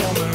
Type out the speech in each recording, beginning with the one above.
woman.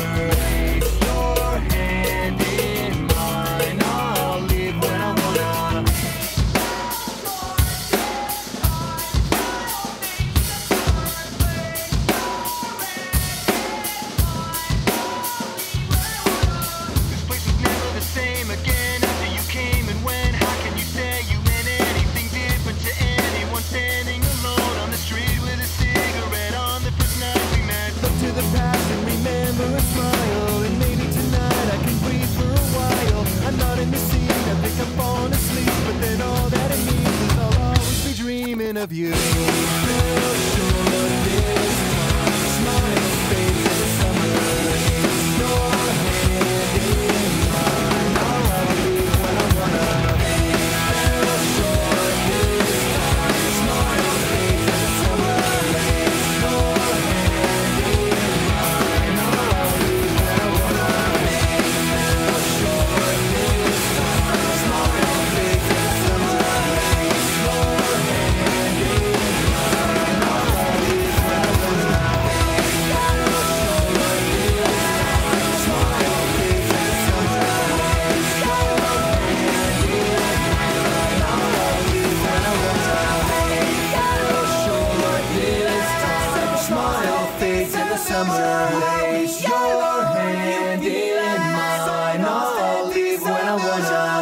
of you. summer. Your hand in mine. I'll leave when I wanna.